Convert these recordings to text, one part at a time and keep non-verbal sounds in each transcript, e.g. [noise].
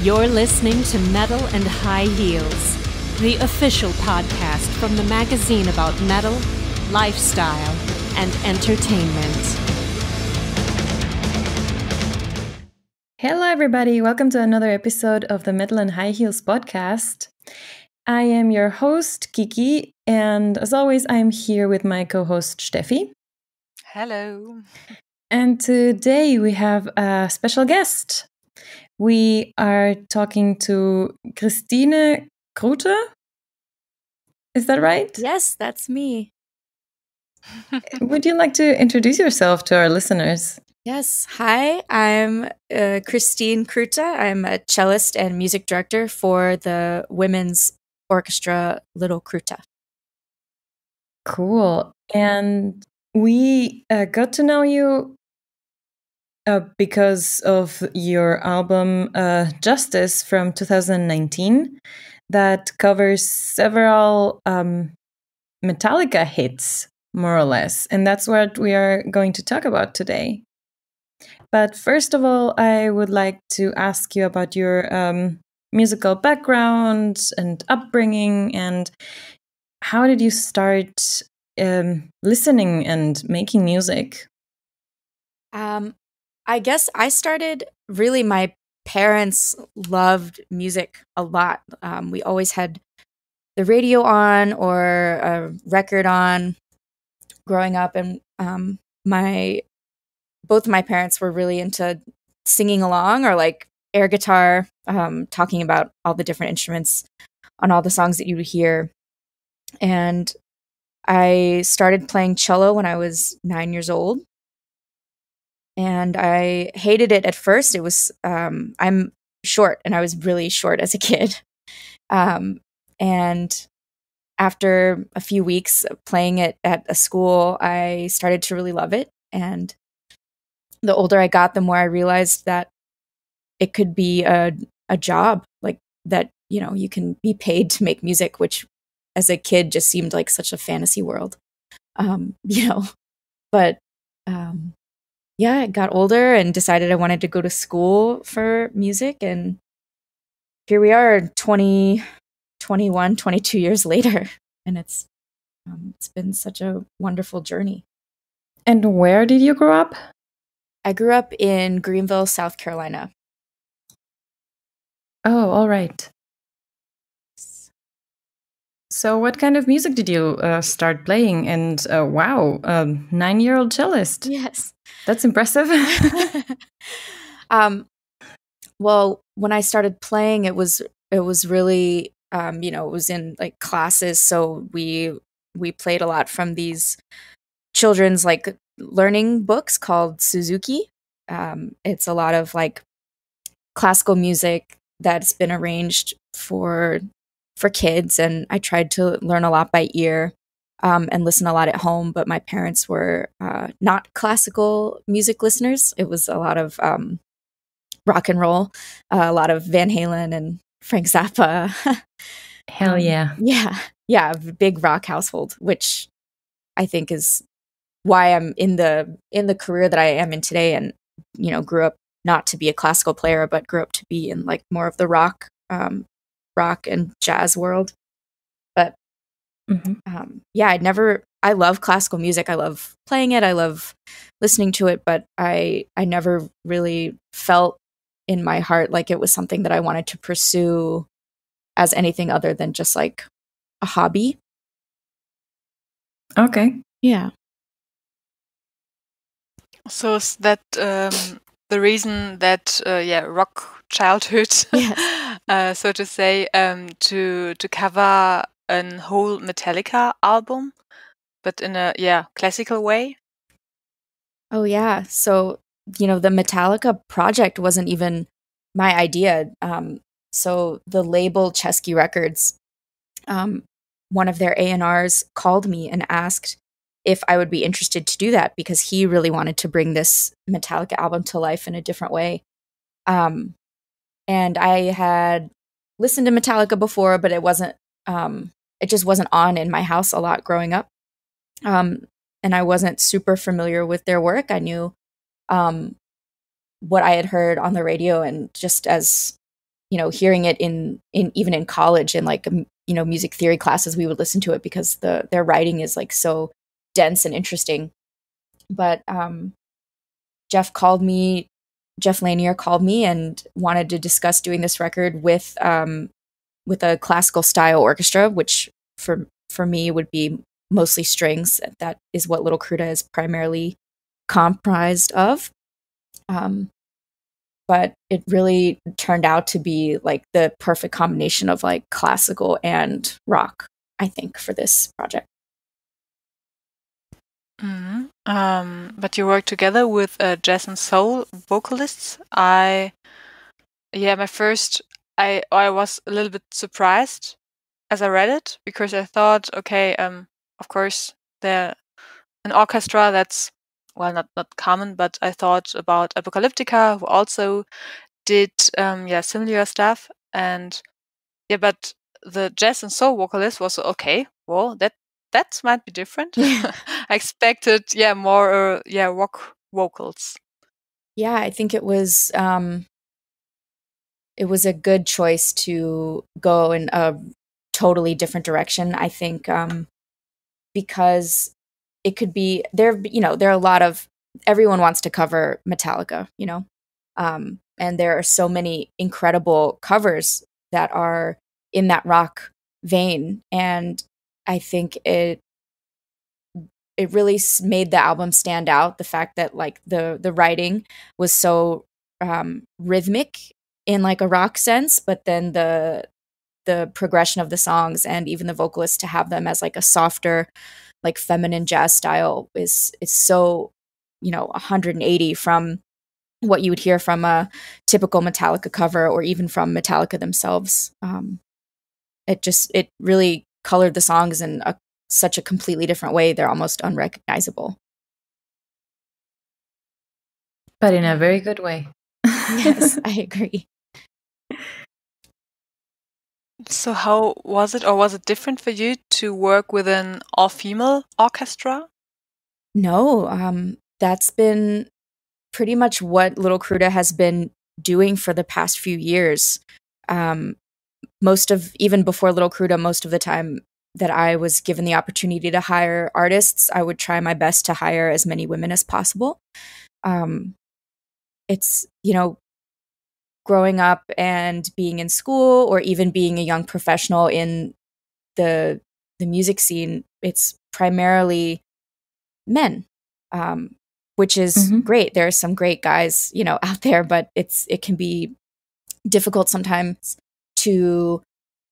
You're listening to Metal and High Heels, the official podcast from the magazine about metal, lifestyle, and entertainment. Hello, everybody. Welcome to another episode of the Metal and High Heels podcast. I am your host, Kiki, and as always, I'm here with my co host, Steffi. Hello. And today we have a special guest. We are talking to Kristine Kruta. Is that right? Yes, that's me. Would you like to introduce yourself to our listeners? Yes. Hi, I'm uh, Kristine Kruta. I'm a cellist and music director for the women's orchestra Little Kruta. Cool. And we uh, got to know you uh, because of your album uh, Justice from 2019 that covers several um, Metallica hits, more or less. And that's what we are going to talk about today. But first of all, I would like to ask you about your um, musical background and upbringing and how did you start um, listening and making music? Um, I guess I started really, my parents loved music a lot. Um, we always had the radio on or a record on growing up. And um, my, both my parents were really into singing along or like air guitar, um, talking about all the different instruments on all the songs that you would hear. And I started playing cello when I was nine years old and I hated it at first. It was um, I'm short, and I was really short as a kid. [laughs] Um, and after a few weeks playing it at a school, I started to really love it. And the older I got, the more I realized that it could be a a job, like that. You know, you can be paid to make music, which as a kid just seemed like such a fantasy world. Um, [laughs] you know, but um, yeah, I got older and decided I wanted to go to school for music. And here we are 20, 21, 22 years later. [laughs] And it's, um, it's been such a wonderful journey. And where did you grow up? I grew up in Greenville, South Carolina. Oh, all right. So, what kind of music did you uh, start playing? And uh, wow, um, nine year old cellist. Yes. That's impressive. [laughs] [laughs] um, well, when I started playing, it was it was really um, you know it was in like classes, so we we played a lot from these children's like learning books called Suzuki. Um, it's a lot of like classical music that's been arranged for for kids, and I tried to learn a lot by ear um, and listen a lot at home. But my parents were uh, not classical music listeners. It was a lot of um, rock and roll, uh, a lot of Van Halen and Frank Zappa. [laughs] Hell um, yeah. yeah. Yeah. Big rock household, which I think is why I'm in the in the career that I am in today and you know grew up not to be a classical player but grew up to be in like more of the rock um, rock and jazz world. But mm-hmm. um, yeah, I'd never. I love classical music. I love playing it. I love listening to it. But I I never really felt in my heart like it was something that I wanted to pursue as anything other than just like a hobby. Okay. Yeah. So is that um, the reason that uh, yeah rock childhood, [laughs] yes. [laughs] uh, so to say, um, to to cover an whole Metallica album, but in a yeah classical way. Oh yeah, so you know the Metallica project wasn't even my idea. Um, so the label Chesky Records, um, one of their A and R's called me and asked if I would be interested to do that because he really wanted to bring this Metallica album to life in a different way. Um, and I had listened to Metallica before, but it wasn't um, it just wasn't on in my house a lot growing up. Um, and I wasn't super familiar with their work. I knew um, what I had heard on the radio, and just as you know, hearing it in in even in college in like you know music theory classes, we would listen to it because the their writing is like so dense and interesting. But um, Jeff called me, Jeff Lanier called me and wanted to discuss doing this record with um, with a classical style orchestra, which for for me would be mostly strings. That is what Little Kruta is primarily comprised of. Um, but it really turned out to be like the perfect combination of like classical and rock, I think, for this project. Mm-hmm. Um, but you work together with uh, jazz and soul vocalists. I, yeah, my first, I I was a little bit surprised as I read it because I thought, okay, um, of course, they're an orchestra that's well, not not common, but I thought about Apocalyptica, who also did um, yeah similar stuff, and yeah, but the jazz and soul vocalist was okay. Well, that that might be different. [laughs] I expected yeah more uh, yeah rock vocals. Yeah, I think it was um, it was a good choice to go in a totally different direction. I think um, because it could be there you know there are a lot of everyone wants to cover metallica you know um, and there are so many incredible covers that are in that rock vein and i think it it really made the album stand out the fact that like the the writing was so um, rhythmic in like a rock sense but then the the progression of the songs and even the vocalists to have them as like a softer like feminine jazz style is is so you know 180 from what you would hear from a typical Metallica cover or even from Metallica themselves. Um, it just it really colored the songs in a, such a completely different way. They're almost unrecognizable. But in a very good way. [laughs] yes, I agree. So, how was it, or was it different for you to work with an all female orchestra? No, um, that's been pretty much what Little Kruta has been doing for the past few years. Um, most of, even before Little Kruta, most of the time that I was given the opportunity to hire artists, I would try my best to hire as many women as possible. Um, it's, you know, growing up and being in school or even being a young professional in the the music scene it's primarily men um, which is mm-hmm. great there are some great guys you know [laughs] out there but it's it can be difficult sometimes to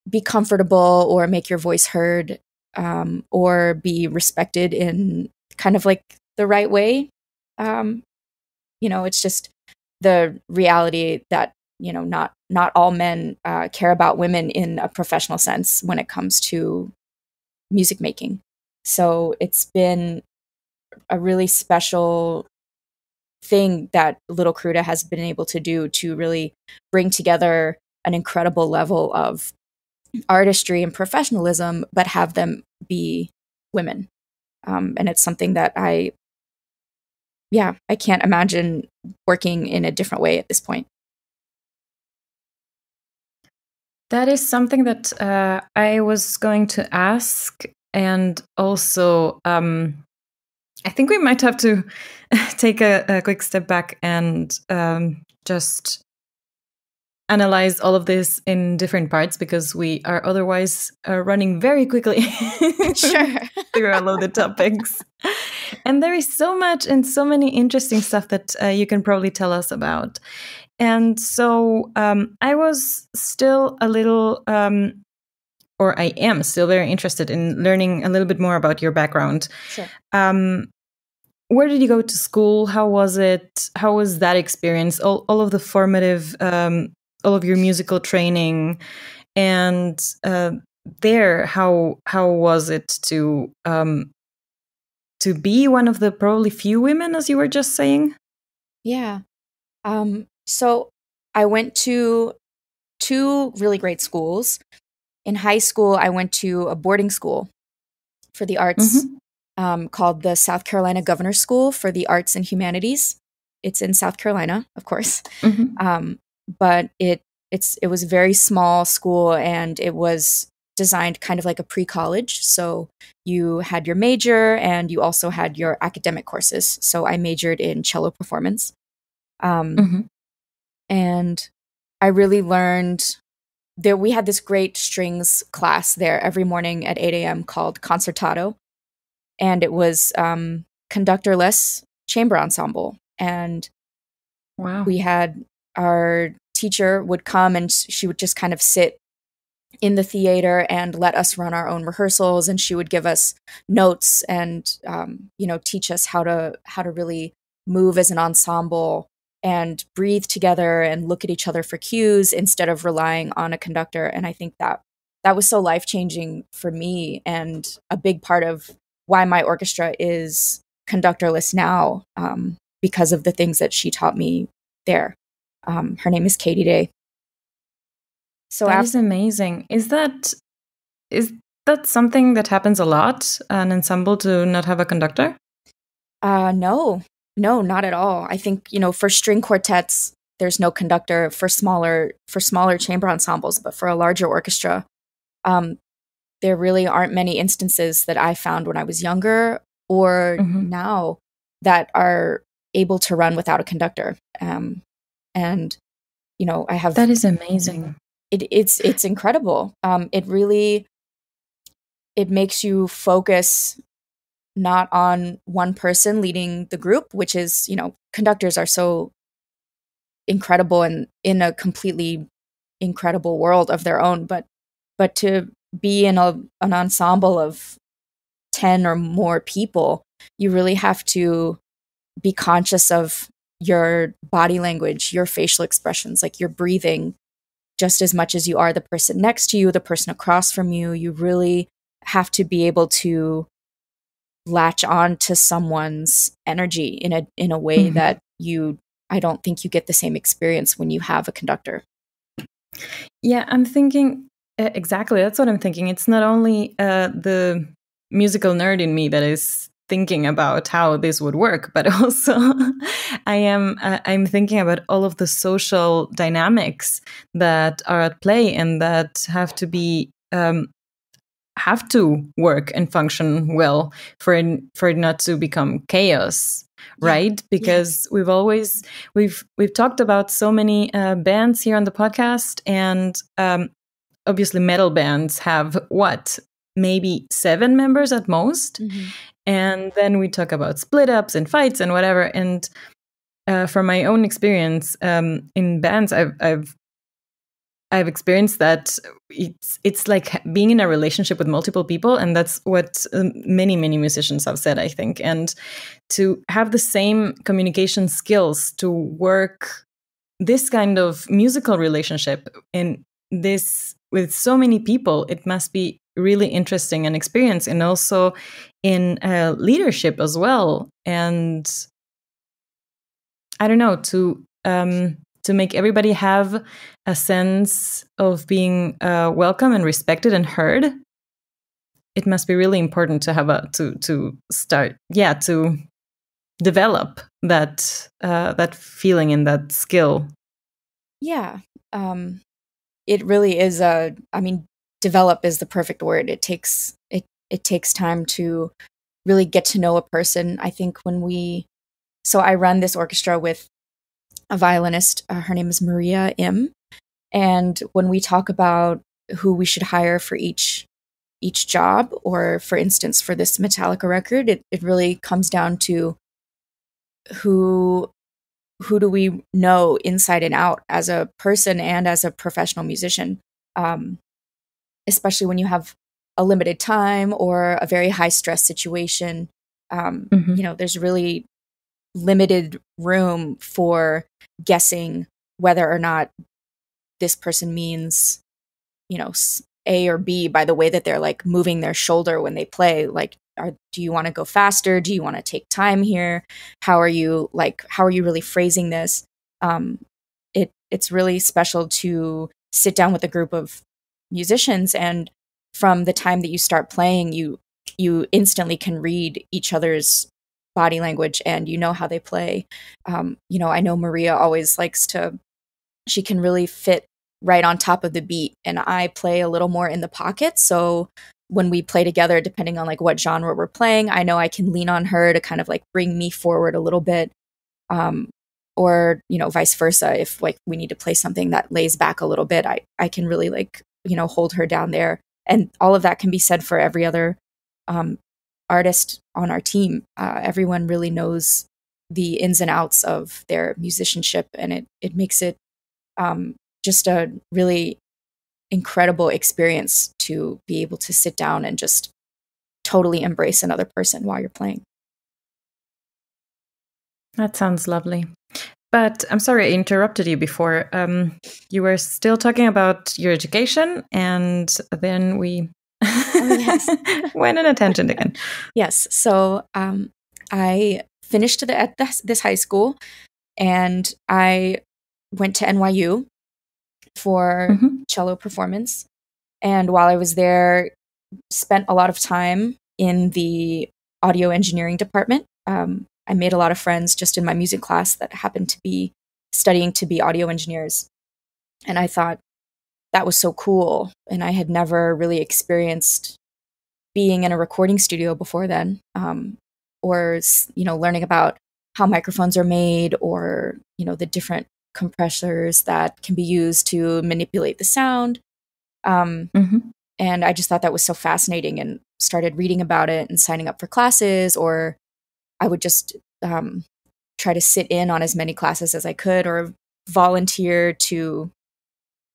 be comfortable or make your voice heard um, or be respected in kind of like the right way. Um, you know it's just the reality that you know not not all men uh, care about women in a professional sense when it comes to music making. So it's been a really special thing that little kruta has been able to do to really bring together an incredible level of artistry and professionalism but have them be women um, and it's something that i yeah i can't imagine working in a different way at this point That is something that uh, I was going to ask. And also, um, I think we might have to [laughs] take a, a, quick step back and um, just analyze all of this in different parts because we are otherwise uh, running very quickly [laughs] sure. [laughs] through all of the topics. And there is so much and so many interesting stuff that uh, you can probably tell us about. And so um, I was still a little, um, or I am still very interested in learning a little bit more about your background. Sure. Um, where did you go to school? How was it? How was that experience? All, all of the formative, um, all of your musical training, and uh, there, how how was it to um, to be one of the probably few women, as you were just saying? Yeah. Um, so I went to two really great schools. In high school, I went to a boarding school for the arts mm-hmm. um, called the South Carolina Governor's School for the Arts and Humanities. It's in South Carolina, of course. Mm-hmm. Um, but it it's it was a very small school and it was designed kind of like a pre-college. So you had your major and you also had your academic courses. So i majored in cello performance. Um, mm-hmm. and i really learned there we had this great strings class there every morning at 8 a.m called concertato. And it was um, conductorless chamber ensemble. And wow. we had our teacher would come and she would just kind of sit in the theater and let us run our own rehearsals and she would give us notes and um, you know teach us how to how to really move as an ensemble and breathe together and look at each other for cues instead of relying on a conductor. And i think that that was so life changing for me and a big part of why my orchestra is conductorless now um, because of the things that she taught me there um, her name is katie day so that after- is amazing. Is that is that something that happens a lot? An ensemble to not have a conductor? Uh, no, no, not at all. I think you know for string quartets, there's no conductor for smaller for smaller chamber ensembles, but for a larger orchestra, um, there really aren't many instances that I found when I was younger or mm-hmm. now that are able to run without a conductor. Um, and you know, I have that is amazing it, it's it's incredible. Um, it really it makes you focus not on one person leading the group, which is you know conductors are so incredible and in a completely incredible world of their own, but but to be in a, an ensemble of 10 or more people, you really have to be conscious of your body language, your facial expressions, like your breathing, just as much as you are the person next to you, the person across from you. You really have to be able to latch on to someone's energy in a in a way mm-hmm. that you I don't think you get the same experience when you have a conductor. Yeah, I'm thinking exactly. That's what I'm thinking. It's not only uh, the musical nerd in me that is thinking about how this would work but [laughs] also i am uh, i'm thinking about all of the social dynamics that are at play and that have to be um, have to work and function well for it, for it not to become chaos right? Because we've always we've we've talked about so many uh, bands here on the podcast and um, obviously metal bands have what maybe seven members at most. Mm-hmm. And then we talk about split ups and fights and whatever. And uh, from my own experience um, in bands I've, I've I've experienced that it's it's like being in a relationship with multiple people, and that's what um, many many musicians have said. I think, and to have the same communication skills to work this kind of musical relationship in this with so many people, it must be really interesting and experience and also in uh, leadership as well. And i don't know to um, to make everybody have a sense of being uh, welcome and respected and heard it must be really important to have a to to start yeah to develop that uh, that feeling and that skill. Yeah um it really is a i mean develop is the perfect word. It takes it it takes time to really get to know a person. I think when we so I run this orchestra with a violinist. Uh, her name is Maria Im, and when we talk about who we should hire for each each job, or for instance for this Metallica record, it it really comes down to who who do we know inside and out as a person and as a professional musician. Um, especially when you have a limited time or a very high stress situation. Um, mm-hmm. You know, there's really limited room for guessing whether or not this person means, you know, A or B by the way that they're like moving their shoulder when they play. Like, are, do you want to go faster? Do you want to take time here? How are you like? How are you really phrasing this? Um, it it's really special to sit down with a group of musicians and from the time that you start playing you you instantly can read each other's body language and you know how they play um, you know i know maria always likes to she can really fit right on top of the beat and I play a little more in the pocket. So when we play together, depending on like what genre we're playing, I know I can lean on her to kind of like bring me forward a little bit. Um, or, you know, vice versa. If like we need to play something that lays back a little bit, I, I can really like, you know, hold her down there. And all of that can be said for every other um, artist on our team. Uh, everyone really knows the ins and outs of their musicianship, and it it makes it um, just a really incredible experience to be able to sit down and just totally embrace another person while you're playing. That sounds lovely. But I'm sorry I interrupted you before. Um, you were still talking about your education, and then we oh, yes. [laughs] went in a tangent again. [laughs] Yes. So um, I finished the, at this, this high school, and I went to NYU for mm-hmm. cello performance. And while I was there, spent a lot of time in the audio engineering department. Um, I made a lot of friends just in my music class that happened to be studying to be audio engineers. And I thought that was so cool. And I had never really experienced being in a recording studio before then, um, or you know, learning about how microphones are made, or you know, the different compressors that can be used to manipulate the sound. Um, mm-hmm. And I just thought that was so fascinating and started reading about it and signing up for classes, or I would just um, try to sit in on as many classes as I could or volunteer to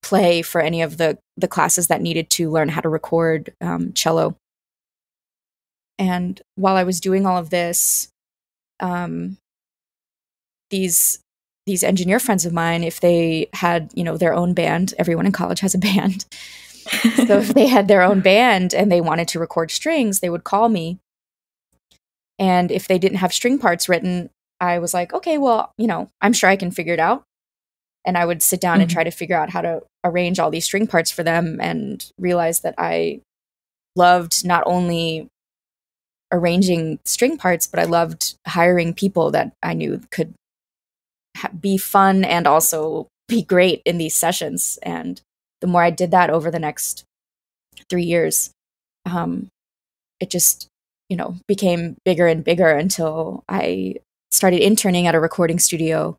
play for any of the, the classes that needed to learn how to record um, cello. And while I was doing all of this, um, these these engineer friends of mine, if they had, you know, their own band, everyone in college has a band. [laughs] so if they had their own band and they wanted to record strings, they would call me. And if they didn't have string parts written, I was like, okay, well, you know, I'm sure I can figure it out. And I would sit down mm-hmm. and try to figure out how to arrange all these string parts for them and realize that I loved not only arranging string parts, but I loved hiring people that I knew could ha- be fun and also be great in these sessions. And the more I did that over the next three years, um, it just, you know, became bigger and bigger until I started interning at a recording studio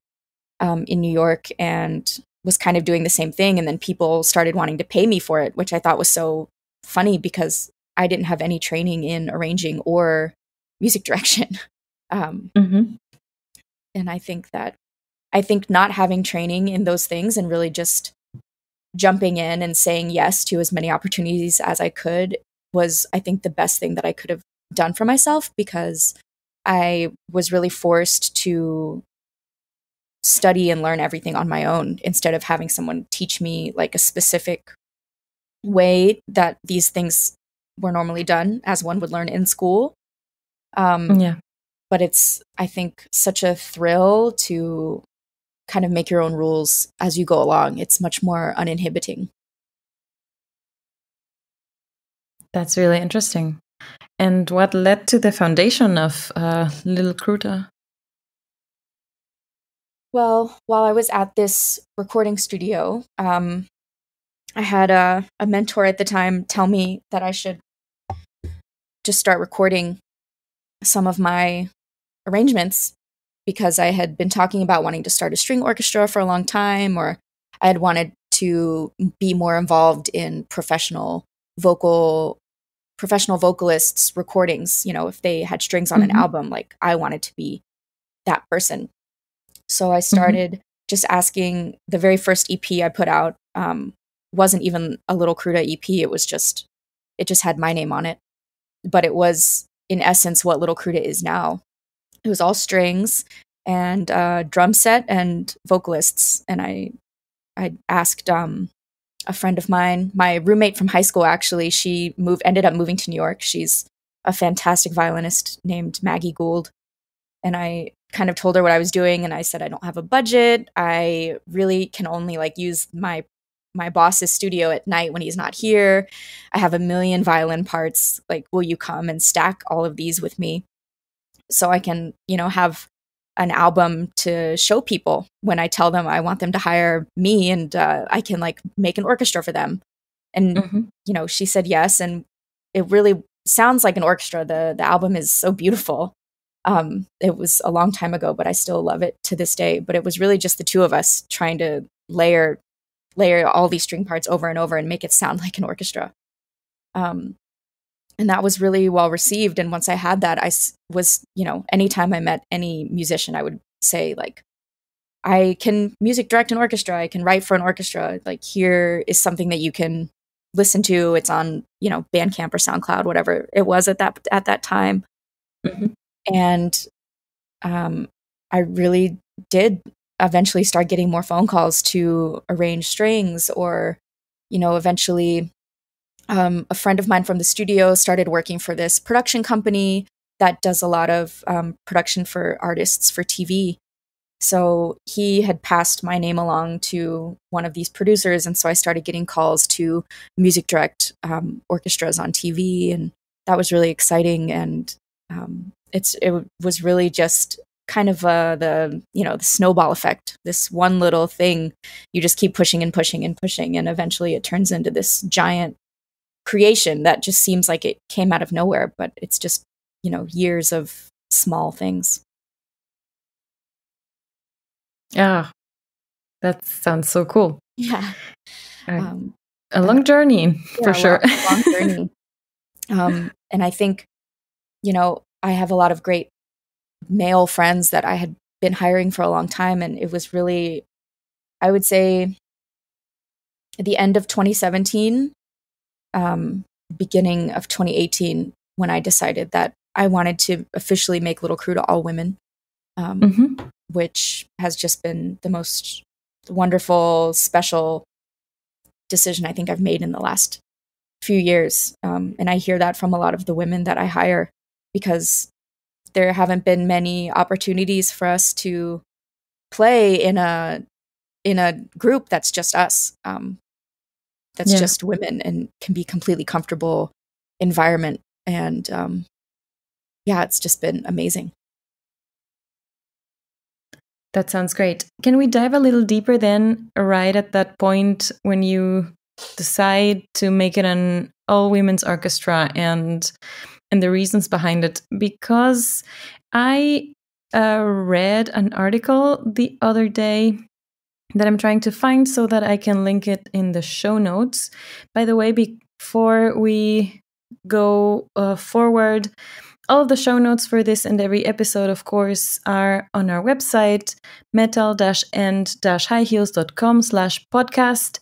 um, in New York and was kind of doing the same thing. And then people started wanting to pay me for it, which I thought was so funny because I didn't have any training in arranging or music [laughs] direction. Um, mm-hmm. And I think that I think not having training in those things and really just jumping in and saying yes to as many opportunities as I could was, I think, the best thing that I could have done for myself because I was really forced to study and learn everything on my own instead of having someone teach me like a specific way that these things were normally done as one would learn in school. Um, yeah. But it's, I think, such a thrill to kind of make your own rules as you go along. It's much more uninhibiting. That's really interesting. And what led to the foundation of uh, Little Kruta? Well, while I was at this recording studio, um, I had a, a mentor at the time tell me that I should just start recording some of my arrangements because I had been talking about wanting to start a string orchestra for a long time, or I had wanted to be more involved in professional vocal professional vocalists recordings you know if they had strings on mm-hmm. an album like i wanted to be that person so i mm-hmm. started mm-hmm. just asking the very first ep i put out um, wasn't even a little kruta ep it was just it just had my name on it but it was in essence what little kruta is now it was all strings and uh, drum set and vocalists. And I, I asked um, a friend of mine, my roommate from high school, actually, she moved, ended up moving to New York. She's a fantastic violinist named Maggie Gould. And I kind of told her what I was doing, and I said I don't have a budget. I really can only like use my my boss's studio at night when he's not here. I have a million violin parts. Like, will you come and stack all of these with me? so I can, you know, have an album to show people when I tell them I want them to hire me and uh, I can like make an orchestra for them. And mm-hmm. you know, she said yes, and it really sounds like an orchestra. the The album is so beautiful. Um, it was a long time ago, but I still love it to this day. But it was really just the two of us trying to layer layer all these string parts over and over and make it sound [laughs] like an orchestra. Um, and that was really well received. And once I had that, I was, you know, anytime I met any musician, I would say like, I can music direct an orchestra. I can write for an orchestra. Like here is something that you can listen to. It's on, you know, Bandcamp or SoundCloud, whatever it was at that at that time. Mm-hmm. And um, I really did eventually start getting more phone calls to arrange strings or, you know, eventually um, a friend of mine from the studio started working for this production company that does a lot of um, production for artists for TV. So he had passed my name along to one of these producers, and so I started getting calls to music direct um, orchestras on TV, and that was really exciting. And um, it's it was really just kind of uh, the you know the snowball effect. This one little thing, you just keep pushing and pushing and pushing, and eventually it turns into this giant creation that just seems like it came out of nowhere, but it's just you know years of small things. Yeah, that sounds so cool. Yeah. Um, a long journey yeah, for sure. Long, long journey. um, and I think, you know, I have a lot of great male friends that I had been hiring for a long time. And it was really, I would say, at the end of 2017, um, beginning of 2018, when I decided that I wanted to officially make Little Kruta all women um, mm-hmm. which has just been the most wonderful, special decision I think I've made in the last few years. Um, and I hear that from a lot of the women that I hire because there haven't been many opportunities for us to play in a in a group that's just us um, that's yeah. just women and can be completely comfortable environment and um, yeah it's just been amazing that sounds great. Can we dive a little deeper then, right at that point when you decide to make it an all women's orchestra and and the reasons behind it? Because I uh, read an article the other day that I'm trying to find so that I can link it in the show notes. By the way, before we go uh, forward, all of the show notes for this and every episode, of course, are on our website, metal-and-highheels.com slash podcast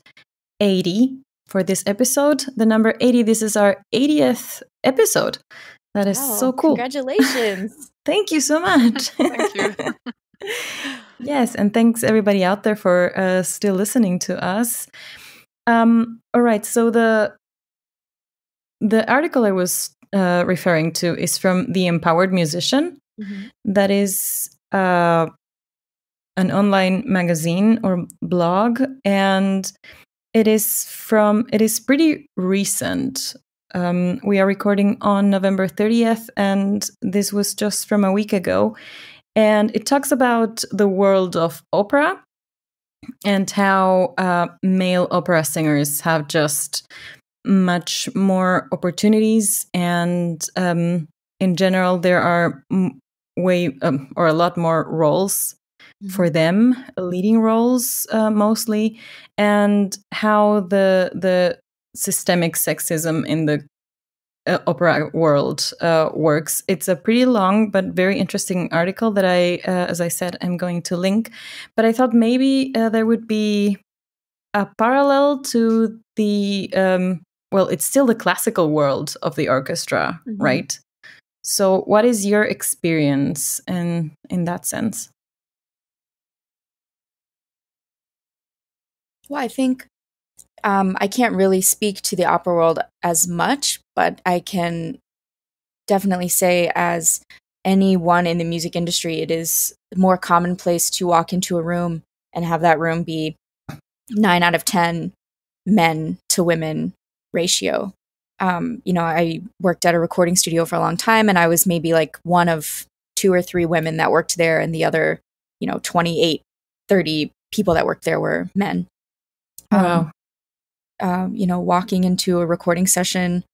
80 for this episode. The number 80, this is our 80th episode. That is wow, so cool. Congratulations. [laughs] Thank you so much. Thank you. [laughs] yes, and thanks everybody out there for uh, still listening to us. Um, all right, so the the article I was uh, referring to is from The Empowered Musician. Mm-hmm. That is uh, an online magazine or blog, and it is from it is pretty recent. Um, we are recording on November 30th, and this was just from a week ago. And it talks about the world of opera and how uh, male opera singers have just much more opportunities and um, in general there are way um, or a lot more roles mm-hmm. for them leading roles uh, mostly and how the the systemic sexism in the uh, opera world uh, works it's a pretty long but very interesting article that i uh, as i said i'm going to link but i thought maybe uh, there would be a parallel to the um, well, it's still the classical world of the orchestra, mm-hmm. right? So, what is your experience in in that sense? Well, I think um, I can't really speak to the opera world as much, but I can definitely say, as anyone in the music industry, it is more commonplace to walk into a room and have that room be nine out of 10 men to women ratio. Um, you know, I worked at a recording studio for a long time and I was maybe like one of two or three women that worked there and the other you know 28 30 people that worked there were men Wow. um, um, you know walking into a recording session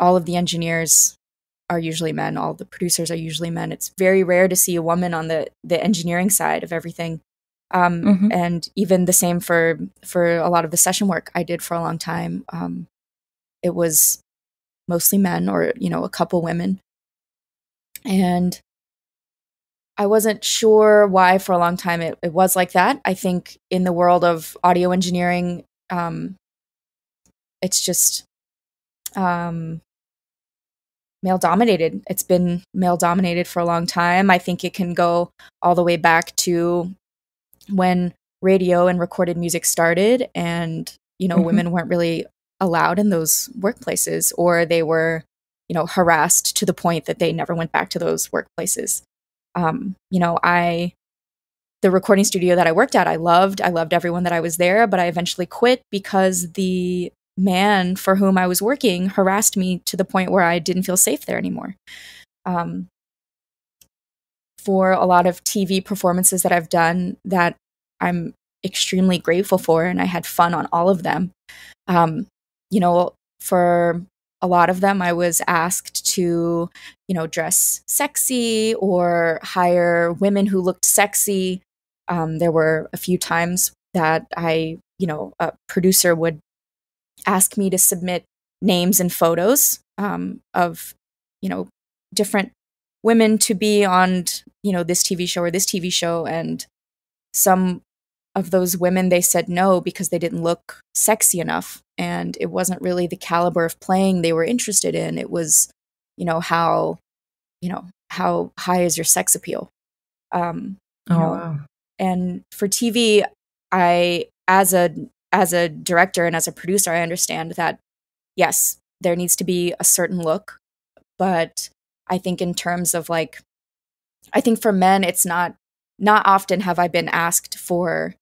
all of the engineers are usually men all the producers are usually men. It's very rare to see a woman on the the engineering side of everything. Um, Mhm. and even the same for for a lot of the session work i did for a long time. Um, it was mostly men or you know a couple women. And i wasn't sure why for a long time it, it was like that. I think in the world of audio engineering um, it's just um, male dominated. It's been male dominated for a long time. I think it can go all the way back to when radio and recorded music started and you know Mhm. women weren't really allowed in those workplaces or they were you know harassed to the point that they never went back to those workplaces. Um, you know i the recording studio that i worked at i loved i loved everyone that i was there but i eventually quit because the man for whom i was working harassed me to the point where i didn't feel safe there anymore. Um, for a lot of tv performances that i've done that i'm extremely grateful for and i had fun on all of them. Um, you know for a lot of them i was asked to you know dress sexy or hire women who looked sexy. Um, there were a few times that i you know a producer would ask me to submit names and photos um, of you know different women to be on you know this tv show or this tv show. And some of those women they said no because they didn't look sexy enough. And it wasn't really the caliber of playing they were interested in. It was you know how you know how high is your sex appeal? Um Oh, know, wow. and for tv i as a as a director and as a producer i understand that yes there needs to be a certain look. But i think in terms of like i think for men it's not not often have i been asked for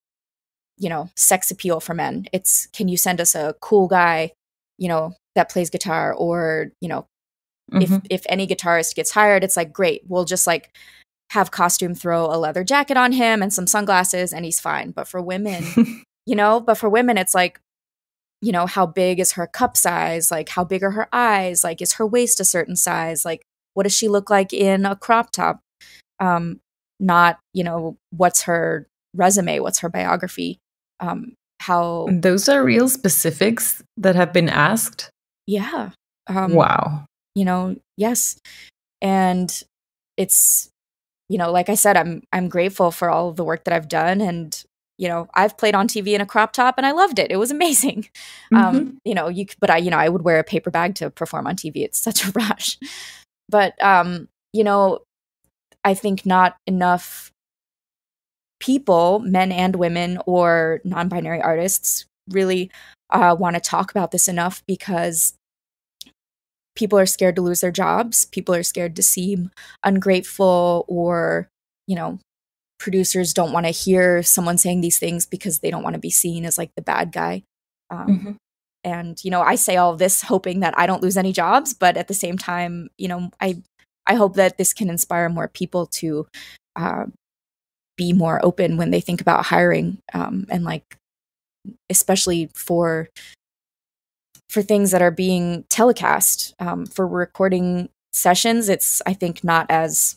you know sex appeal for men. It's can you send us a cool guy you know that plays guitar or you know if Mhm. if any guitarist gets hired it's like great we'll just like have costume throw a leather jacket on him and some sunglasses and he's fine. But for women [laughs] you know but for women it's like you know how big is her cup size? Like how big are her eyes? Like is her waist a certain size? Like what does she look like in a crop top? Um not you know what's her resume? What's her biography? Um how Those are real specifics that have been asked. yeah. Um wow. you know yes. And it's you know like i said i'm i'm grateful for all the work that i've done and you know i've played on tv in a crop top and i loved it. It was amazing. Mhm. [laughs] um you know you but i you know i would wear a paper bag to perform on tv it's such a [laughs] rush. But um you know i think not enough people men and women or non-binary artists really uh, want to talk about this enough because people are scared to lose their jobs. People are scared to seem ungrateful or you know producers don't want to hear someone saying these things because they don't want to be seen as like the bad guy um, Mhm. and you know i say all this hoping that i don't lose any jobs but at the same time you know i i hope that this can inspire more people to uh, be more open when they think about hiring um, and like especially for for things that are being telecast um, for recording sessions it's i think not as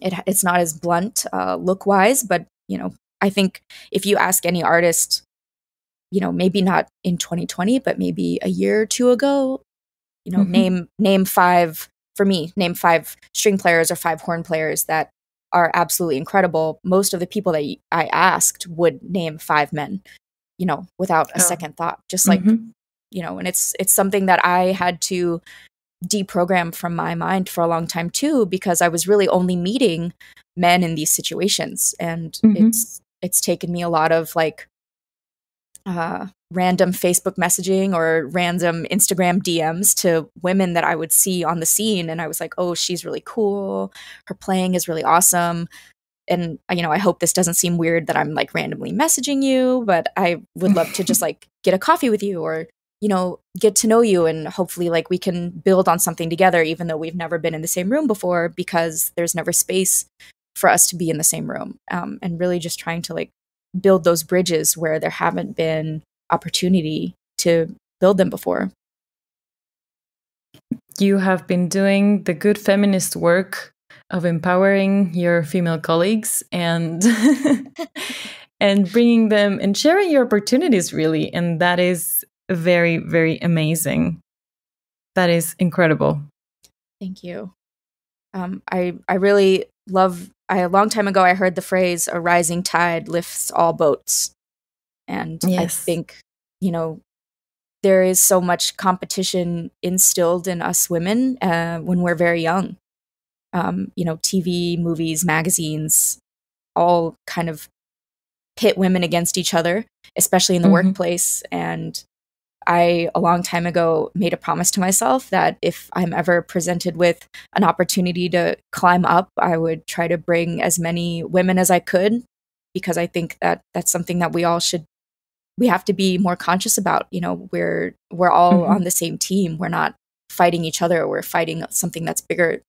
it, it's not as blunt uh, look wise but you know i think if you ask any artist you know maybe not in 2020 but maybe a year or two ago you know Mhm. name name five for me name five string players or five horn players that are absolutely incredible most of the people that i asked would name five men you know without a Oh. second thought just like Mhm. you know and it's it's something that i had to deprogram from my mind for a long time too because i was really only meeting men in these situations. And Mhm. it's it's taken me a lot of like uh random facebook messaging or random instagram dms to women that i would see on the scene. And i was like oh she's really cool. Her playing is really awesome. And uh, you know i hope this doesn't seem weird that i'm like randomly messaging you but i would love to just [laughs] like get a coffee with you or you know, get to know you and hopefully like we can build on something together, even though we've never been in the same room before because there's never space for us to be in the same room. Um, and really just trying to like build those bridges where there haven't been opportunity to build them before. You have been doing the good feminist work of empowering your female colleagues and [laughs] and bringing them and sharing your opportunities really and that is very very amazing. That is incredible. Thank you. Um, i i really love I, a long time ago i heard the phrase a rising tide lifts all boats. And yes. i think you know there is so much competition instilled in us women uh, when we're very young. Um, you know tv movies magazines all kind of pit women against each other especially in the mm-hmm. workplace. And I, a long time ago, made a promise to myself that if I'm ever presented with an opportunity to climb up, I would try to bring as many women as I could because I think that that's something that we all should we have to be more conscious about you know we're we're all mm-hmm. on the same team. We're not fighting each other. We're fighting something that's bigger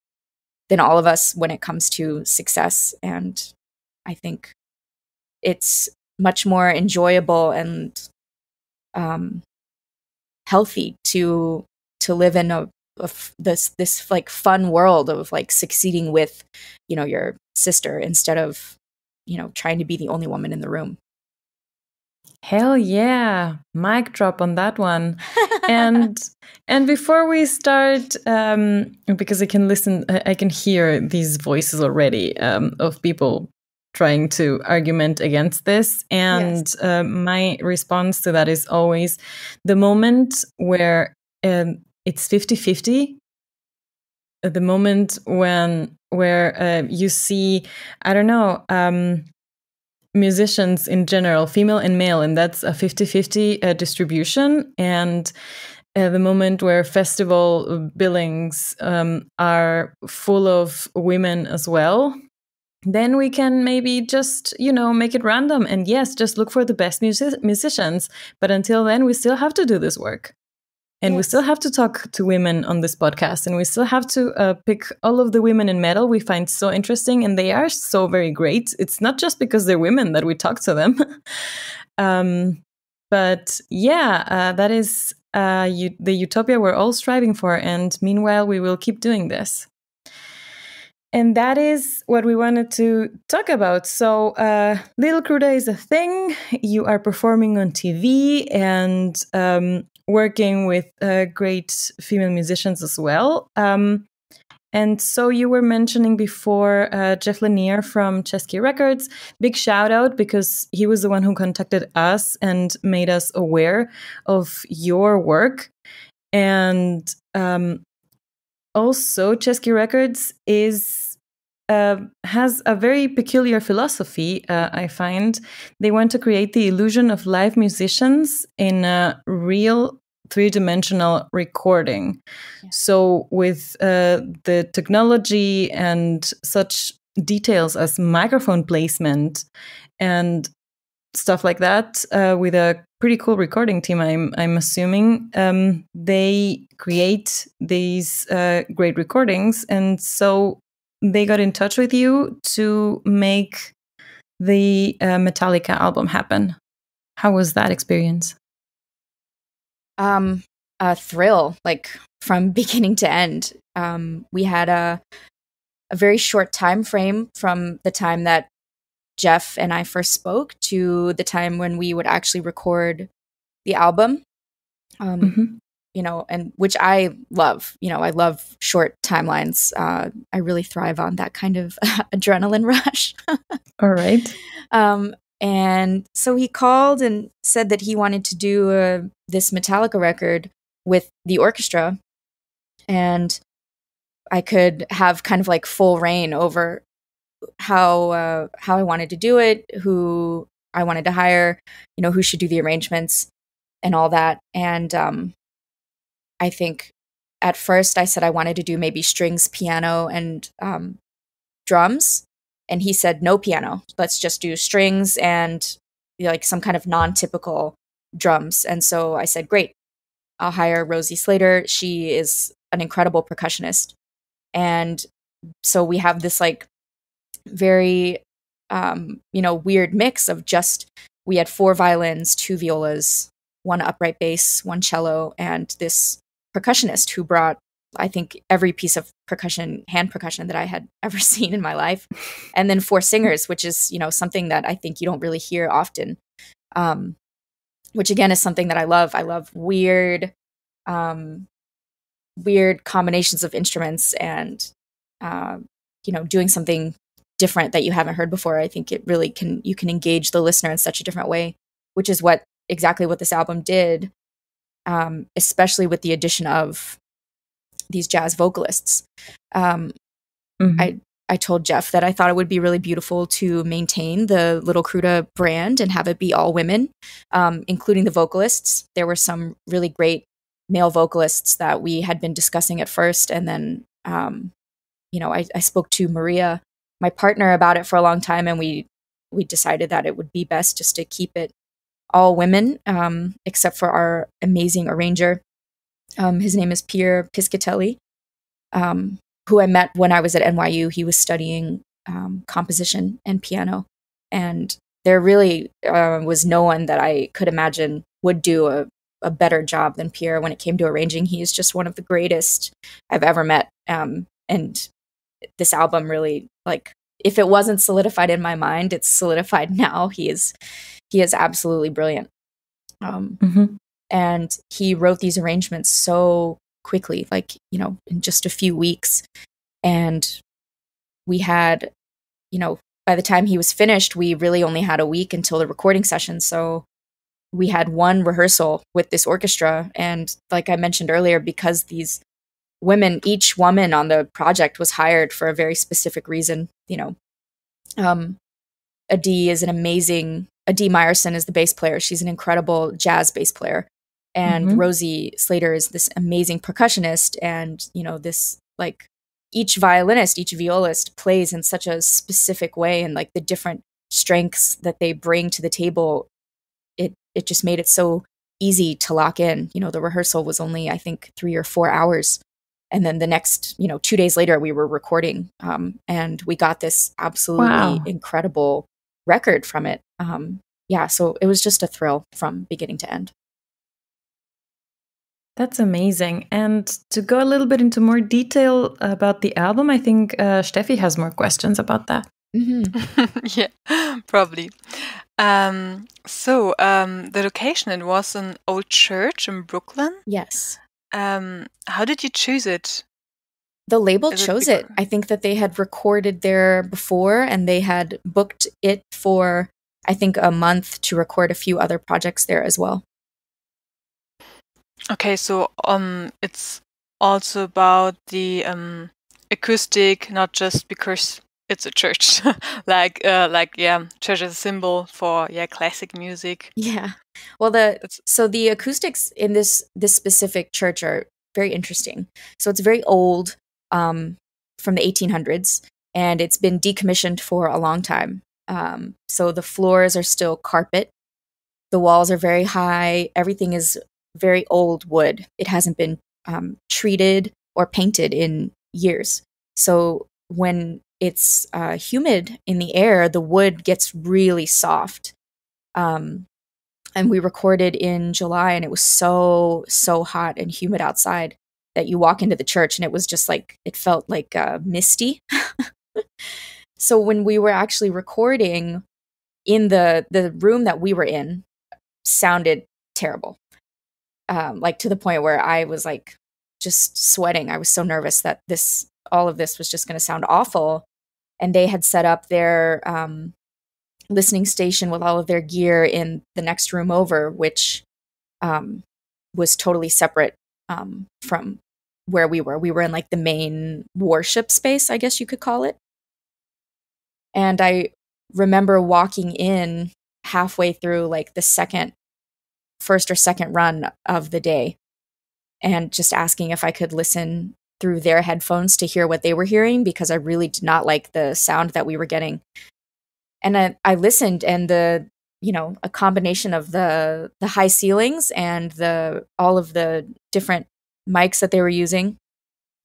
than all of us when it comes to success. And i think it's much more enjoyable and um, healthy to to live in a, a this this like fun world of like succeeding with you know your sister instead of you know trying to be the only woman in the room Hell yeah, mic drop on that one. [laughs] and and before we start, um, because I can listen, I can hear these voices already um, of people trying to argument against this. And yes. uh, my response to that is always the moment where um, it's 50 50 the moment when where uh, you see i don't know um, musicians in general female and male and that's a 50-50 uh, distribution and uh, the moment where festival billings um, are full of women as well then we can maybe just you know make it random and yes just look for the best music- musicians but until then we still have to do this work. And yes. we still have to talk to women on this podcast and we still have to uh, pick all of the women in metal we find so interesting and they are so very great. It's not just because they're women that we talk to them. [laughs] Um, but yeah uh, that is uh, you, the utopia we're all striving for and meanwhile we will keep doing this and that is what we wanted to talk about. So, uh, Little Kruta is a thing. You are performing on TV and um, working with uh, great female musicians as well. Um, and so you were mentioning before uh, Jeff Lanier from Chesky Records. Big shout out because he was the one who contacted us and made us aware of your work. And um, also, Chesky Records is uh, has a very peculiar philosophy. Uh, I find they want to create the illusion of live musicians in a real three-dimensional recording. Yeah. So, with uh, the technology and such details as microphone placement and stuff like that uh, with a pretty cool recording team i'm i'm assuming um, they create these uh, great recordings and so they got in touch with you to make the uh, metallica album happen how was that experience um a thrill like from [laughs] beginning to end um we had a a very short time frame from the time that Jeff and I first spoke to the time when we would actually record the album. Um, mm-hmm. You know, and which I love. You know, I love short timelines. Uh, I really thrive on that kind of [laughs] adrenaline rush. All right. [laughs] Um, and so he called and said that he wanted to do uh, this Metallica record with the orchestra, and I could have kind of like full reign over how uh, how I wanted to do it, who I wanted to hire, you know, who should do the arrangements and all that. And um, I think at first I said I wanted to do maybe strings, piano, and um, drums, and he said no piano. Let's just do strings and like some kind of non-typical drums. And so I said, great. I'll hire Rosie Slater. She is an incredible percussionist. And so we have this like very um, you know, weird mix of just we had four violins, two violas, one upright bass, one cello, and this percussionist who brought I think every piece of percussion, hand percussion that I had [laughs] ever seen in my life, and then four singers, which is you know something that I think you don't really hear often. Um, which again is something that I love. I love weird, um, weird combinations of instruments and uh, you know doing something different that you haven't heard before. I think it really can you can engage the listener in such a different way, which is what exactly what this album did. Um, especially with the addition of these jazz vocalists. Um, mm-hmm. I I told Jeff that I thought it would be really beautiful to maintain the Little Kruta brand and have it be all women, um, including the vocalists. There were some really great male vocalists that we had been discussing at first, and then um, you know I, I spoke to Maria, my partner, about it for a long time, and we we decided that it would be best just to keep it all women, um, except for our amazing arranger. Um, his name is Pierre Piscatelli. Um, who I met when I was at NYU. He was studying um, composition and piano, and there really uh, was no one that I could imagine would do a, a better job than Pierre when it came to arranging. He is just one of the greatest I've ever met. Um, and this album really, like, if it wasn't solidified in my mind, it's solidified [laughs] now. He is he is absolutely brilliant. Um, mm-hmm. And he wrote these arrangements so quickly, like, you know, in just a few weeks. And we had, you know, by the time he was finished, we really only had a week until the recording session. So we had one rehearsal with this orchestra. And like I mentioned earlier, because these women, each woman on the project was hired for a very specific reason, you know. Um, Adi is an amazing, Adi Meyerson is the bass player. She's an incredible jazz bass player and mm-hmm. Rosie Slater is this amazing percussionist and you know this like each violinist each violist plays in such a specific way and like the different strengths that they bring to the table it it just made it so easy to lock in you know the rehearsal was only i think 3 or 4 hours and then the next you know 2 days later we were recording um, and we got this absolutely wow. incredible record from it um, yeah so it was just a thrill from beginning to end that's amazing. And to go a little bit into more detail about the album, I think uh, Steffi has more questions about that. Mm-hmm. [laughs] yeah, probably. Um, so um, the location it was an old church in Brooklyn. Yes. Um, how did you choose it? The label Is chose it, it. I think that they had recorded there before, and they had booked it for I think a month to record a few other projects there as well. Okay, so um, it's also about the um, acoustic, not just because it's a church, [laughs] like uh, like yeah, church is a symbol for yeah classic music. Yeah, well the it's, so the acoustics in this this specific church are very interesting. So it's very old, um, from the 1800s, and it's been decommissioned for a long time. Um, so the floors are still carpet. The walls are very high. Everything is very old wood. It hasn't been um, treated or painted in years. So when it's uh, humid in the air, the wood gets really soft. Um, and we recorded in July, and it was so, so hot and humid outside that you walk into the church and it was just like, it felt like uh, misty. [laughs] so when we were actually recording in the the room that we were in sounded terrible um, like to the point where I was like just sweating. I was so nervous that this all of this was just going to sound awful. And they had set up their um, listening station with all of their gear in the next room over, which um, was totally separate um, from where we were. We were in like the main worship space, I guess you could call it. And I remember walking in halfway through like the second first or second run of the day and just asking if I could listen through their headphones to hear what they were hearing because I really did not like the sound that we were getting. And I, I listened, and the you know a combination of the the high ceilings and the all of the different mics that they were using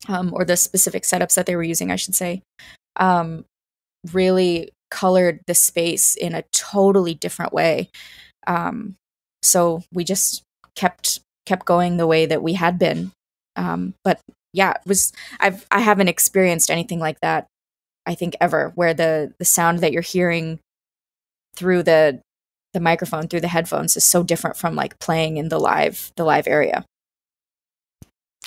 um, or the specific setups that they were using i should say um, really colored the space in a totally different way um, so we just kept kept going the way that we had been um, but yeah it was i've i haven't experienced anything like that i think ever where the the sound that you're hearing through the the microphone through the headphones is so different from like playing in the live the live area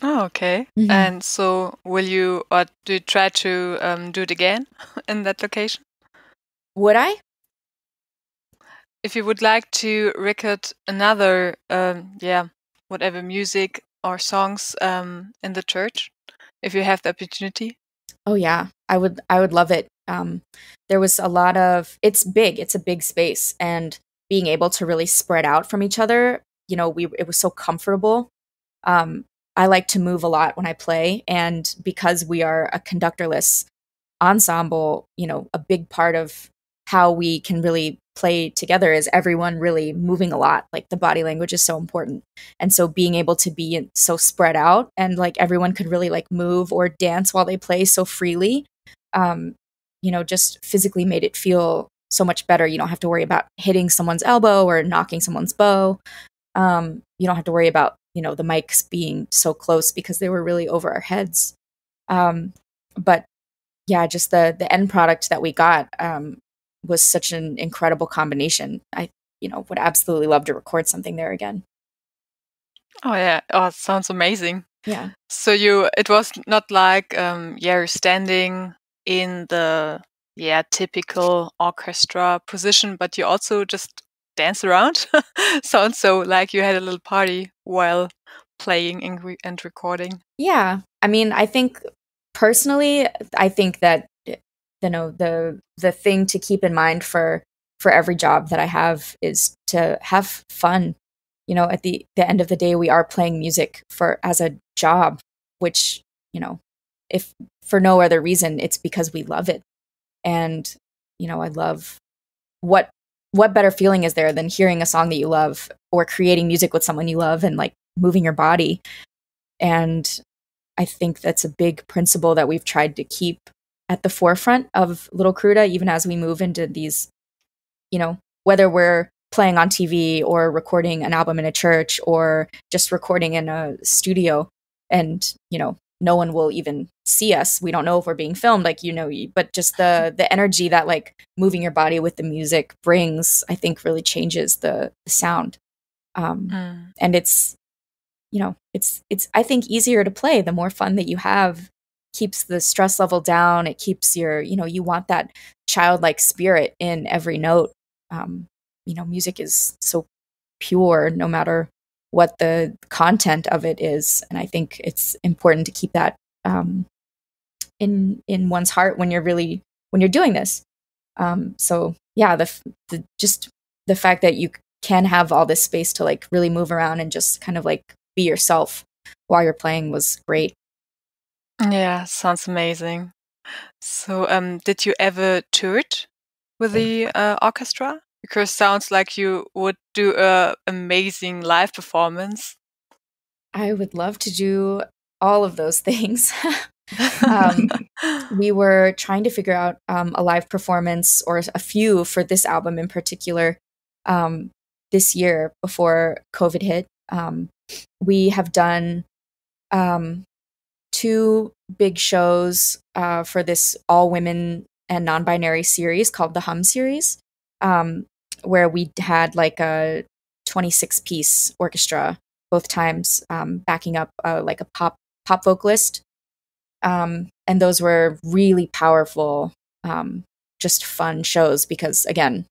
Oh, okay. Mhm. And so, will you or do you try to um, do it again [laughs] in that location? would i If you would like to record another, um, yeah, whatever music or songs um, in the church, if you have the opportunity. Oh yeah, I would I would love it. Um, there was a lot of it's big, it's a big space, and being able to really spread out from each other. You know, we it was so comfortable. Um, I like to move a lot when I play, and because we are a conductorless ensemble, you know, a big part of how we can really play together is everyone really moving a lot. Like the body language is so important. And so being able to be so spread out and like everyone could really like move or dance while they play so freely um you know just physically made it feel so much better. You don't have to worry about hitting someone's elbow or knocking someone's bow. Um you don't have to worry about you know the mics being so close because they were really over our heads. Um but yeah just the the end product that we got um was such an incredible combination i you know would absolutely love to record something there again Oh yeah, oh, it sounds amazing. yeah So you, it was not like, um, yeah, you're standing in the yeah typical orchestra position, but you also just dance around. [laughs] Sounds so like you had a little party while playing and, re- and recording. Yeah. I mean, I think personally, I think that you know the the thing to keep in mind for for every job that I have is to have fun. You know, at the the end of the day, we are playing music for as a job, which you know, if for no other reason, it's because we love it. And you know, I love what what better feeling is there than hearing a song that you love or creating music with someone you love and like moving your body and I think that's a big principle that we've tried to keep at the forefront of Little Kruta, even as we move into these, you know, whether we're playing on TV or recording an album in a church or just recording in a studio and, you know, no one will even see us. We don't know if we're being filmed, like, you know, but just the [laughs] the energy that like moving your body with the music brings, I think really changes the, the sound. Um, Mm. and it's you know it's it's i think easier to play the more fun that you have keeps the stress level down. It keeps your you know you want that childlike spirit in every note. Um you know music is so pure no matter what the content of it is. And i think it's important to keep that um in in one's heart when you're really when you're doing this. Um so yeah the, the just the fact that you can have all this space to like really move around and just kind of like be yourself while you're playing was great. Yeah, sounds amazing. So, um, did you ever toured with the uh, orchestra? Because sounds like you would do a amazing live performance. I would love to do all of those things. [laughs] um, [laughs] we were trying to figure out um, a live performance or a few for this album in particular um, this year before COVID hit. Um, we have done um, two big shows uh, for this all women and non binary series called the Hum series, um, where we had like a 26 piece orchestra both times um, backing up uh, like a pop pop vocalist. Um, and those were really powerful um, just fun shows because again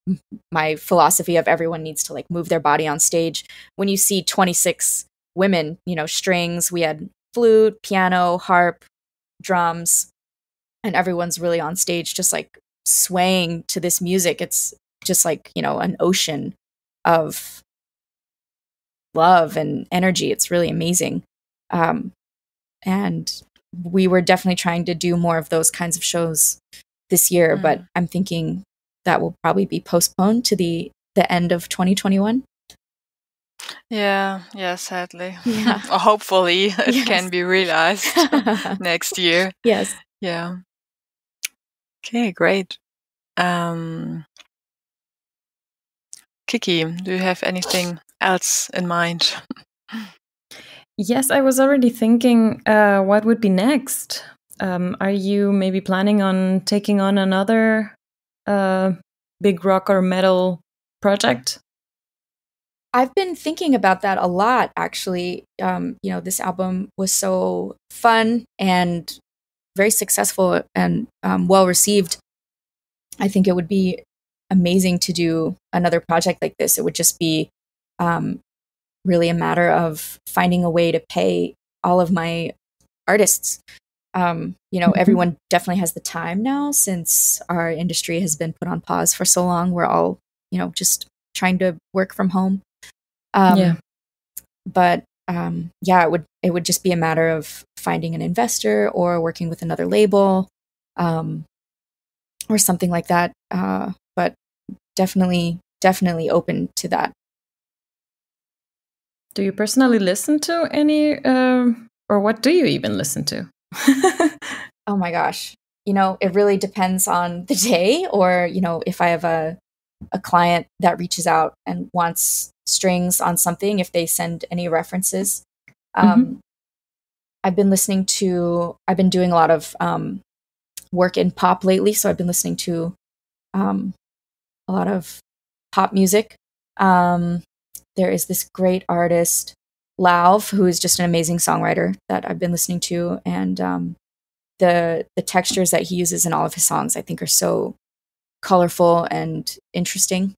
my philosophy of everyone needs to like move their body on stage. When you see 26 women you know strings we had flute piano harp drums and everyone's really on stage just like swaying to this music. It's just like you know an ocean of love and energy. It's really amazing. Um, and we were definitely trying to do more of those kinds of shows this year, but I'm thinking that will probably be postponed to the the end of 2021. Yeah, yeah, sadly. [laughs] Yeah. [laughs] or hopefully [laughs] it Yes. can be realized next year. yes. Yeah. Okay, great. Um, Kiki, do you have anything else in mind? Yes, I was already thinking uh, what would be next. Um, are you maybe planning on taking on another uh, big rock or metal project? I've been thinking about that a lot, actually. Um, you know, this album was so fun and very successful and um, well received. I think it would be amazing to do another project like this. It would just be um, really a matter of finding a way to pay all of my artists. Um, you know, Mhm. everyone definitely has the time now since our industry has been put on pause for so long. We're all, you know, just trying to work from home. Um, Yeah. But um, yeah, it would it would just be a matter of finding an investor or working with another label, um, or something like that. Uh, but definitely, definitely open to that. Do you personally listen to any, um, or what do you even listen to? [laughs] Oh my gosh. You know, it really depends on the day or, you know, if I have a a client that reaches out and wants strings on something, if they send any references. Um, I've been listening to, I've been doing a lot of um, work in pop lately. So I've been listening to um, a lot of pop music. Um, there is this great artist, Lauv, who is just an amazing songwriter that I've been listening to. And um, the the textures that he uses in all of his songs I think are so colorful and interesting.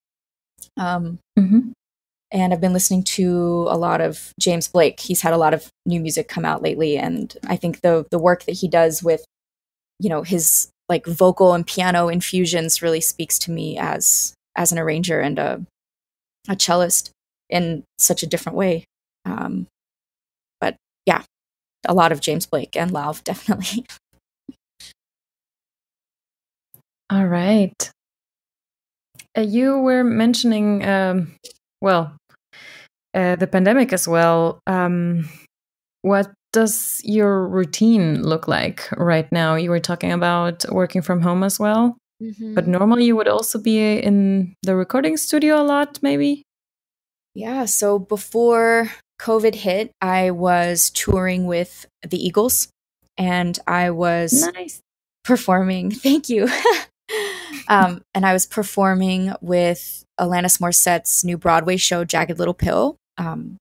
Um, Mhm. and I've been listening to a lot of James Blake. He's had a lot of new music come out lately, and I think the the work that he does with, you know, his like vocal and piano infusions really speaks to me as as an arranger and a a cellist in such a different way. Um, but yeah, a lot of James Blake and Lauv [laughs] definitely. All right. Uh, you were mentioning, um, well, uh, the pandemic as well. Um, what does your routine look like right now? You were talking about working from home as well, but normally you would also be in the recording studio a lot, maybe? Yeah, so before COVID hit, I was touring with the Eagles and I was Nice. performing. [laughs] Thank you. [laughs] um, and I was performing with Alanis Morissette's new Broadway show, Jagged Little Pill. Um,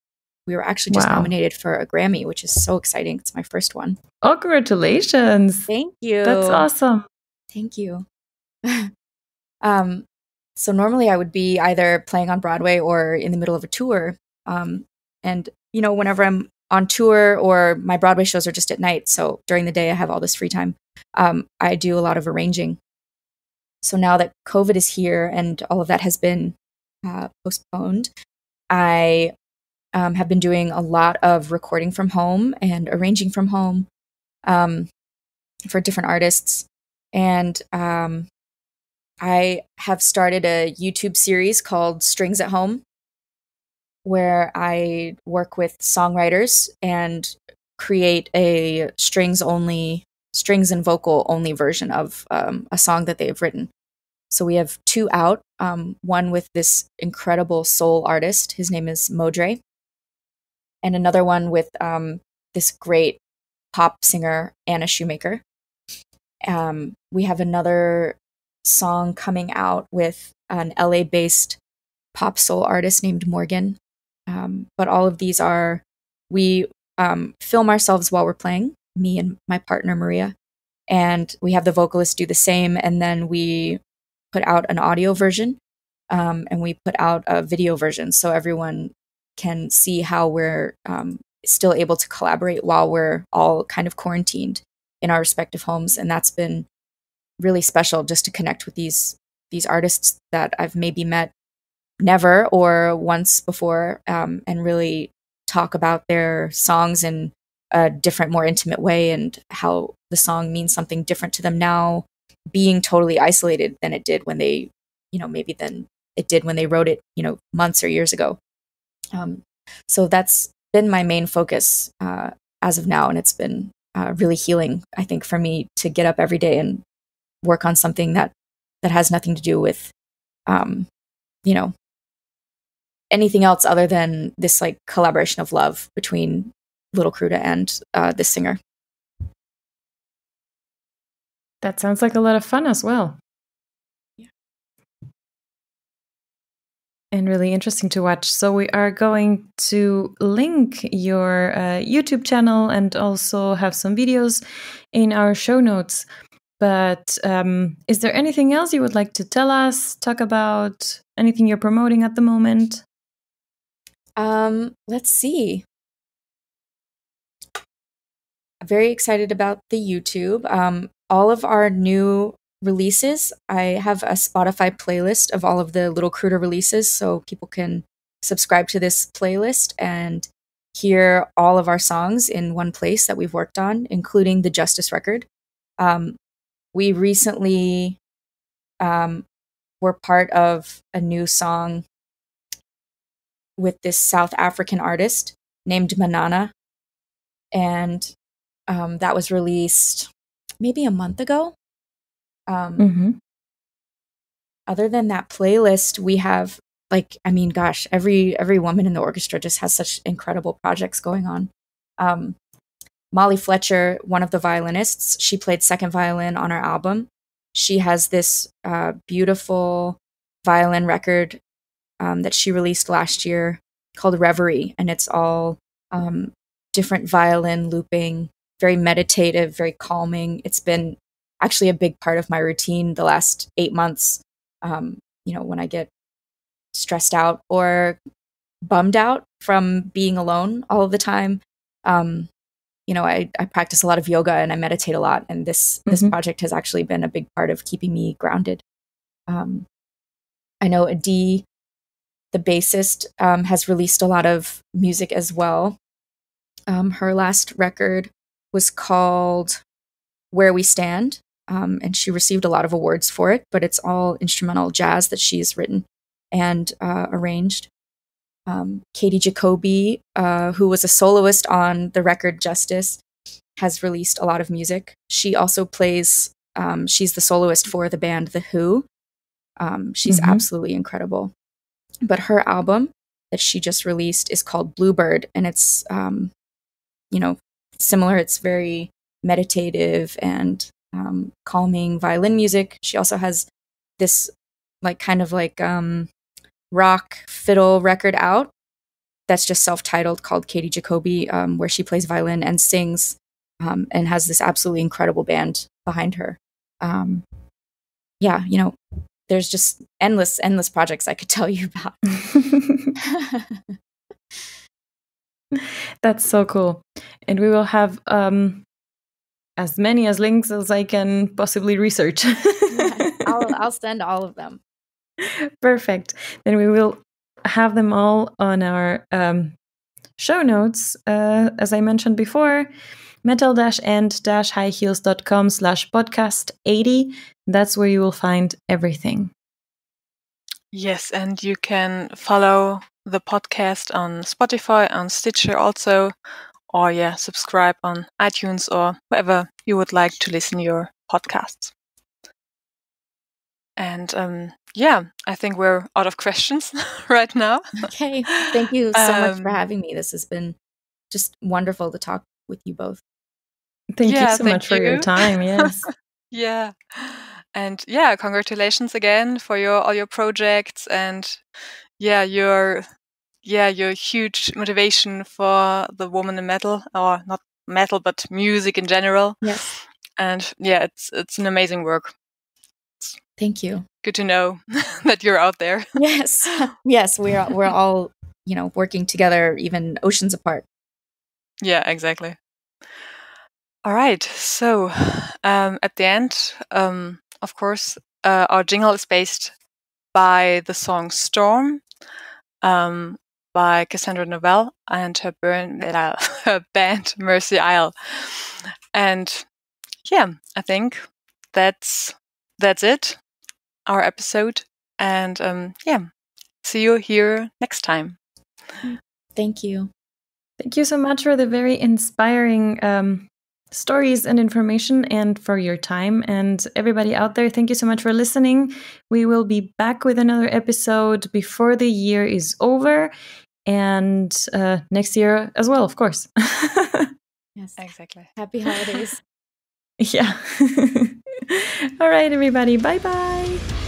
we were actually just Wow. nominated for a Grammy, which is so exciting. It's my first one. Oh, congratulations. Thank you. That's awesome. Thank you. [laughs] um, so normally I would be either playing on Broadway or in the middle of a tour. Um, and you know, whenever I'm on tour or my Broadway shows are just at night, so during the day I have all this free time. Um, I do a lot of arranging. So now that COVID is here and all of that has been uh, postponed, I um, have been doing a lot of recording from home and arranging from home um, for different artists. And um, I have started a YouTube series called Strings at Home, where I work with songwriters and create a strings only, strings and vocal only version of um, a song that they've written. So we have two out. Um, one with this incredible soul artist. His name is Modre, and another one with um, this great pop singer Anna Shoemaker um, we have another song coming out with an LA based pop soul artist named Morgan. Um, but all of these are, we um, film ourselves while we're playing, me and my partner Maria. And we have the vocalist do the same. And then we put out an audio version um, and we put out a video version so everyone can see how we're um, still able to collaborate while we're all kind of quarantined in our respective homes and that's been really special just to connect with these these artists that I've maybe met never or once before um, and really talk about their songs in a different more intimate way and how the song means something different to them now being totally isolated than it did when they you know maybe then it did when they wrote it, you know, months or years ago. Um, so that's been my main focus uh, as of now, and it's been uh, really healing, I think, for me to get up every day and work on something that that has nothing to do with, um, you know, anything else other than this like collaboration of love between Little Kruta and uh, this singer. That sounds like a lot of fun as well. Yeah. And really interesting to watch. So, we are going to link your uh, YouTube channel and also have some videos in our show notes. But um, is there anything else you would like to tell us, talk about, anything you're promoting at the moment? Um, let's see. Very excited about the YouTube. Um, all of our new releases, I have a Spotify playlist of all of the Little Kruta releases, so people can subscribe to this playlist and hear all of our songs in one place that we've worked on, including the Justice record. Um, we recently um, were part of a new song with this South African artist named Manana. And um, that was released maybe a month ago. Um, Mm-hmm. Other than that playlist, we have like I mean, gosh, every every woman in the orchestra just has such incredible projects going on. Um, Molly Fletcher, one of the violinists, she played second violin on our album. She has this uh, beautiful violin record um, that she released last year called Reverie, and it's all um, different violin looping very meditative, very calming. It's been actually a big part of my routine the last eight months. Um, you know, when I get stressed out or bummed out from being alone all the time. Um, you know, I, I practice a lot of yoga and I meditate a lot, and this this Mhm. project has actually been a big part of keeping me grounded. Um, I know Adi, the bassist, um, has released a lot of music as well. Um, her last record was called Where We Stand, um, and she received a lot of awards for it, but it's all instrumental jazz that she's written and uh, arranged. Um, Katie Jacoby, uh, who was a soloist on the record Justice, has released a lot of music. She also plays, um, she's the soloist for the band The Who. Um, she's Mhm. absolutely incredible. But her album that she just released is called Bluebird, and it's, um, you know, similar. It's very meditative and um, calming violin music. She also has this, like, kind of like um, rock fiddle record out that's just self-titled called Katie Jacoby, um, where she plays violin and sings, um, and has this absolutely incredible band behind her. Um, yeah, you know, there's just endless, endless projects I could tell you about. [laughs] [laughs] [laughs] That's so cool. And we will have um, as many as links as I can possibly research. I'll, [laughs] I'll send all of them. Perfect. Then we will have them all on our um, show notes. Uh, as I mentioned before, metal-and-highheels.com slash podcast 80. That's where you will find everything. Yes, and you can follow the podcast on Spotify, on Stitcher also, or yeah, subscribe on iTunes or wherever you would like to listen your podcasts. And um, yeah, I think we're out of questions [laughs] right now. Okay. Thank you so much for Um, having me. This has been just wonderful to talk with you both. Thank Yeah, you so thank much for your time. [laughs] Yes. Yeah. And yeah, congratulations again for your all your projects and yeah, your yeah, your huge motivation for the woman in metal or not metal but music in general. Yes. And yeah, it's it's an amazing work. Thank you. Good to know [laughs] that you're out there. [laughs] Yes. [laughs] yes, we're we're all, you know, working together even oceans apart. Yeah, exactly. All right. So, um, at the end, um, of course, uh, our jingle is based by the song Storm um, by Cassandra Novell and her, burn, [laughs] uh, her band Mercy Isle. And yeah, I think that's that's it. Our episode And um, yeah, see you here next time. Thank you. Thank you so much for the very inspiring um, stories and information and for your time. And everybody out there, thank you so much for listening. We will be back with another episode before the year is over and uh, next year as well, of course. [laughs] yes, exactly. Happy holidays. [laughs] yeah. [laughs] All right, everybody. Bye bye.